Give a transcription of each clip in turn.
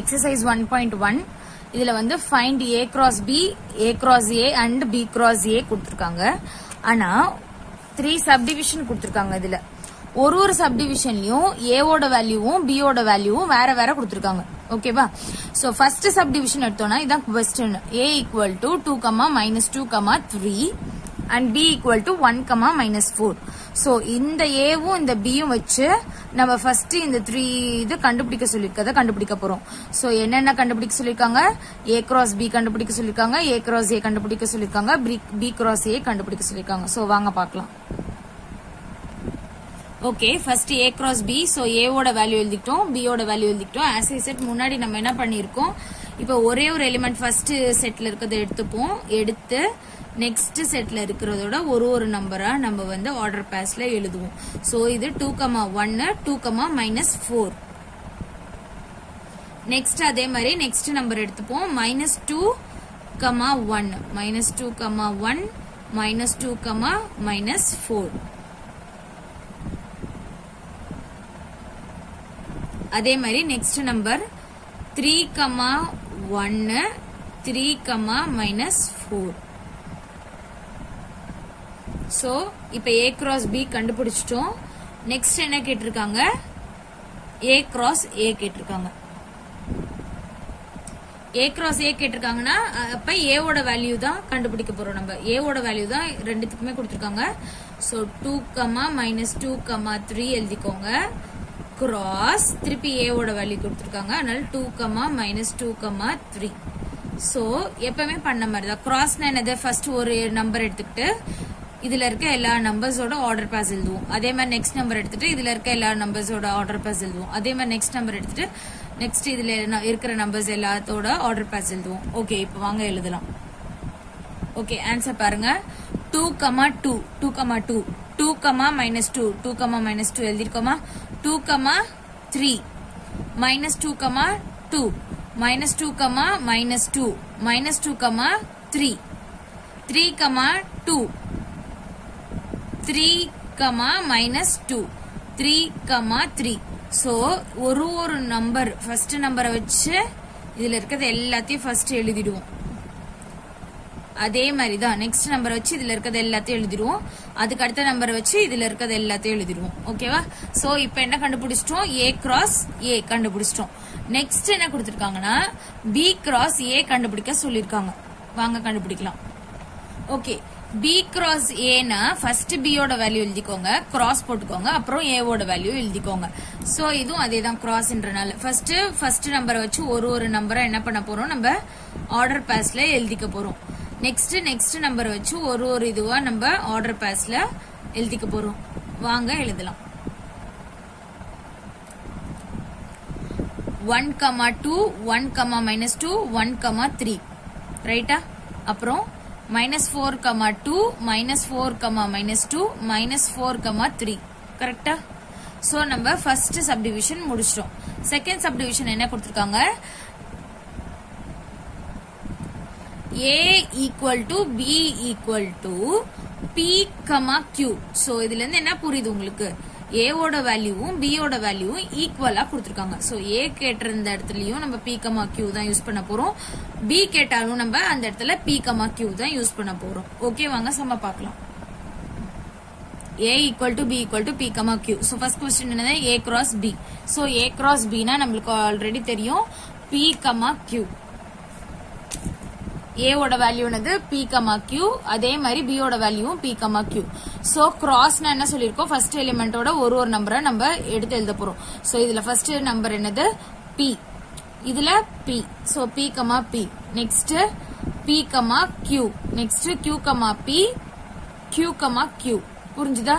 Exercise one point one இதுல வந்து find A cross B A cross A and B cross A கொடுத்துருக்காங்க. ஆனா three subdivision கொடுத்துருக்காங்க இதுல. ஒரு ஒரு சப்டிவிஷன்லயும் ஏவோட வேல்யூவும் பியோட வேல்யூவும் வேற வேற கொடுத்துருக்காங்க. ஓகேவா சோ ஃபர்ஸ்ட் சப்டிவிஷன் எடுத்தோம்னா இதான் question A equal to two comma minus two comma three and B equal to one comma minus four so இந்த ஏவும் இந்த பியும் வச்சு நம்ம ஃபர்ஸ்ட் இந்த த்ரீ இது கண்டுபிடிக்க சொல்லியிருக்கத கண்டுபிடிக்க போறோம். ஸோ என்னென்ன கண்டுபிடிக்க சொல்லியிருக்காங்க ஏ கிராஸ் பி கண்டுபிடிக்க சொல்லியிருக்காங்க ஏ கிராஸ் ஏ கண்டுபிடிக்க சொல்லியிருக்காங்க பி கிராஸ் ஏ கண்டுபிடிக்க சொல்லியிருக்காங்க ஸோ வாங்க பார்க்கலாம். Okay first A cross B so ஏவோட வேல்யூ எழுதிக்கிட்டோம் பியோட வேல்யூ எழுதிக்கிட்டோம் ஆஸ் ஐ செட் முன்னாடி நம்ம என்ன பண்ணியிருக்கோம்? இப்போ ஒரே ஒரு எலிமெண்ட் ஃபர்ஸ்ட் செட்ல இருக்கிறத எடுத்துப்போம். எடுத்து நெக்ஸ்ட் செட்ல இருக்கிறதோட ஒரு ஒரு நம்பரா நம்ம வந்து ஆர்டர் பேஸ்ல எழுதுவோம். ஸோ இது டூ கமா ஒன்னு two comma minus four next அதே மாதிரி நெக்ஸ்ட் நம்பர் எடுத்துப்போம். Minus two comma one minus two comma one minus two comma minus four அதே மாதிரி நெக்ஸ்ட் நம்பர் த்ரீ கமா ஒன்னு three comma minus four so இப்போ A cross B கண்டுபிடிச்சிட்டோம். Next என்ன கேட்டிருக்காங்க? ஏ கிராஸ் ஏ கேட்டிருக்காங்க. ஏ கிராஸ் ஏ கேட்டிருக்காங்கன்னா அப்ப ஏவோட வேல்யூ தான் கண்டுபிடிக்க போறோம் நம்ம. ஏவோட வேல்யூ தான் ரெண்டுத்துக்குமே கொடுத்துருக்காங்க. So two comma minus two comma three எழுதிக்கோங்க. கிராஸ் திருப்பி ஏவோட வேல்யூ கொடுத்துருக்காங்க. அதனால two comma minus two comma three so எப்பவுமே பண்ண மாதிரி தான் கிராஸ்னா என்னது? ஃபர்ஸ்ட் ஒரு நம்பர் எடுத்துக்கிட்டு இதுல இருக்க எல்லா நம்பர்ஸோட ஆர்டர் பாஸ் எழுதுவோம். அதே மாதிரி நெக்ஸ்ட் நம்பர் எடுத்துட்டு இதுல இருக்க எல்லா நம்பர்ஸோட ஆர்டர் பாஸ் எழுதுவோம். அதே மாதிரி நெக்ஸ்ட் நம்பர் எடுத்துட்டு நெக்ஸ்ட் இதுல இருக்கிற நம்பர்ஸ் எல்லாத்தோட ஆர்டர் பாஸ் எழுதுவோம். ஓகே இப்போ வாங்க எழுதலாம். ஓகே ஆன்சர் பாருங்க. Two comma two two comma two two comma minus two two comma minus two எழுதிருக்கோமா? Two comma three minus two comma two minus two comma minus two minus two comma three three comma two three comma minus two three comma three so ஒரு ஒரு number first நம்பரை வச்சு இதுல இருக்கிறது எல்லாத்தையும் first எழுதிடுவோம். அதே மாதிரி தான் நெக்ஸ்ட் நம்பரை வச்சு இதுல இருக்கிறது எல்லாத்தையும் எழுதிடுவோம். அதுக்கு அடுத்த நம்பரை வச்சு இதுல இருக்கிறது எல்லாத்தையும் எழுதிடுவோம். ஓகேவா சோ இப்போ என்ன கண்டுபிடிச்சிட்டோம்? ஏ கிராஸ் ஏ கண்டுபிடிச்சிட்டோம். நெக்ஸ்ட் என்ன கொடுத்துருக்காங்கன்னா பி கிராஸ் ஏ கண்டுபிடிக்க சொல்லியிருக்காங்க. வாங்க கண்டுபிடிக்கலாம். ஓகே பி கிராஸ் ஏனா ஃபர்ஸ்ட் பியோட வேல்யூ எழுதிக்கோங்க. கிராஸ் போட்டுக்கோங்க. அப்புறம் ஏவோட வேல்யூ எழுதிக்கோங்க. ஸோ இதுவும் அதே தான் கிராஸ்ன்றனால ஃபர்ஸ்ட் ஃபர்ஸ்ட் நம்பரை வச்சு ஒரு ஒரு நம்பரை என்ன பண்ண போறோம்? நம்ம ஆர்டர் பாஸ்ல எழுதிக்க போறோம். நெக்ஸ்ட் நெக்ஸ்ட் நம்பர் வச்சு ஒரு ஒரு இதுவா நம்ம ஆர்டர் பாஸ்ல எழுதிக்க போறோம். வாங்க எழுதலாம். One comma two one comma minus two one comma three ரைட்டா அப்புறம் minus four comma two minus four comma minus two minus four comma three கரெக்டா ஸோ நம்ம ஃபர்ஸ்ட் சப்டிவிஷன் முடிச்சிட்டோம். செகண்ட் சப்டிவிஷன் என்ன கொடுத்துருக்காங்க? A equal to B equal to B comma Q so இதுல என்ன புரியுது உங்களுக்கு? ஏவோட வேல்யூவும் பியோட வேல்யூவும் ஈக்குவலா கொடுத்துருக்காங்க. ஸோ ஏ கேட்டிருந்த இடத்துலயும் நம்ம பி கமா கியூ தான் யூஸ் பண்ண போறோம். பி கேட்டாலும் நம்ம அந்த இடத்துல பி கமா கியூ தான் யூஸ் பண்ண போறோம். ஓகே வாங்க சம பார்க்கலாம். A equal to B equal to B comma Q so first question என்னது? A cross B so A cross பினா நம்மளுக்கு ஆல்ரெடி தெரியும். பி கமா கியூ ஏவோட வேல்யூ என்னது? பி கமா கியூ அதே மாதிரி பியோட வேல்யூவும் பி கமா கியூ சோ கிராஸ்னா என்ன சொல்லிருக்கோம் ஃபர்ஸ்ட் எலிமெண்டோட ஒரு ஒரு நம்பரை நம்ம எடுத்து எழுத போறோம். சோ இதுல ஃபர்ஸ்ட் நம்பர் என்னது? பி இதுல B so B comma B next B comma Q next Q comma B Q comma Q புரிஞ்சுதா?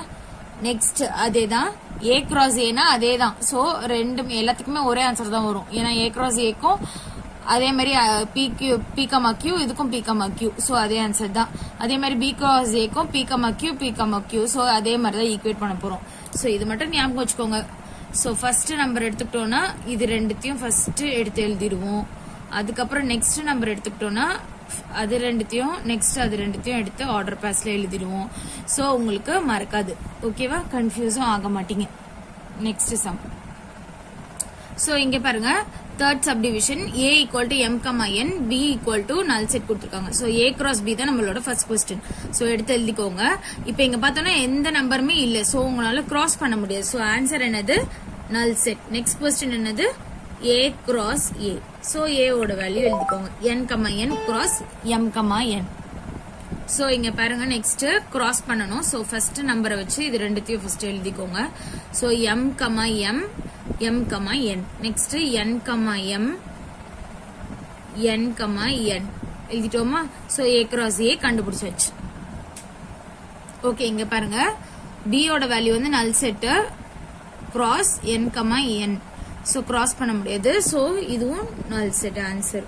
நெக்ஸ்ட் அதே தான் ஏ கிராஸ் ஏனா அதே தான் சோ ரெண்டும் எல்லாத்துக்குமே ஒரே ஆன்சர் தான் வரும். ஏன்னா ஏ கிராஸ் ஏக்கும் அதே மாதிரி பி கியூ கியூ இதுக்கும் பிகமா கியூ ஸோ அதே ஆன்சர் தான். அதே மாதிரி பி கிராஸ் ஏக்கும் B comma Q B comma Q so அதே மாதிரி தான் ஈக்குவேட் பண்ண போறோம். ஸோ இது மட்டும் ஞாபகம் வச்சுக்கோங்க. ஸோ ஃபர்ஸ்ட் நம்பர் எடுத்துக்கிட்டோம்னா இது ரெண்டுத்தையும் ஃபர்ஸ்ட் எடுத்து எழுதிடுவோம். அதுக்கப்புறம் நெக்ஸ்ட் நம்பர் எடுத்துக்கிட்டோம்னா அது ரெண்டுத்தையும் நெக்ஸ்ட் அது ரெண்டுத்தையும் எடுத்து ஆர்டர் பேஸ்ல எழுதிடுவோம். ஸோ உங்களுக்கு மறக்காது. ஓகேவா கன்ஃபியூஸும் ஆக மாட்டீங்க. நெக்ஸ்ட் சம் ஸோ இங்க பாருங்க. Third subdivision A equal to M comma N B equal to null set கொடுத்துருக்காங்க. ஸோ ஏ கிராஸ் பி தான் நம்மளோட ஃபர்ஸ்ட் கொஸ்டின் ஸோ எடுத்து எழுதிக்கோங்க. இப்போ இங்க பார்த்தோன்னா எந்த நம்பருமே இல்லை. ஸோ உங்களால கிராஸ் பண்ண முடியாது. ஸோ ஆன்சர் என்னது? நல் செட் நெக்ஸ்ட் கொஸ்டின் என்னது? ஏ கிராஸ் ஏ ஸோ ஏவோட வேல்யூ எழுதிக்கோங்க. N comma N cross M comma N so இங்கே பாருங்க. நெக்ஸ்ட் கிராஸ் பண்ணணும். ஸோ ஃபர்ஸ்ட் நம்பரை வச்சு இது ரெண்டுத்தையும் ஃபர்ஸ்ட் எழுதிக்கோங்க. So M comma M M comma N next N comma M N comma N எழுதிட்டோமா? So A cross A கண்டுபிடிச்சாச்சு. Okay இங்க பாருங்க. பியோட வேல்யூ வந்து null set cross N comma N so cross பண்ண முடியாது. ஸோ இதுவும் நல் செட் ஆன்சர்